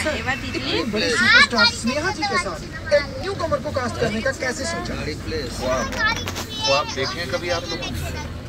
Superstar Sneha जी के साथ। एक न्यू कमर को कास्ट करने का कैसे सोचा? आप देखें कभी आप लोग।